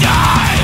die.